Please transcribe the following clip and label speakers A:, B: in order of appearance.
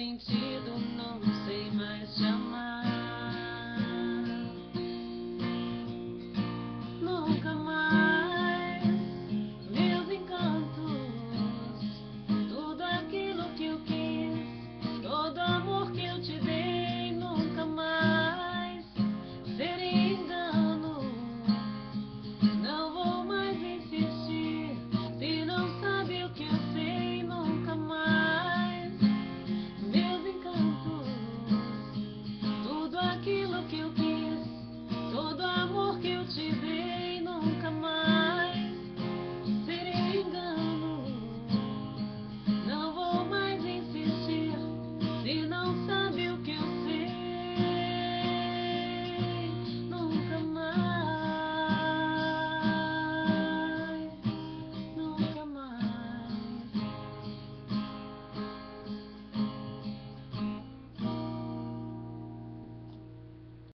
A: sentido, não sei mais chamar.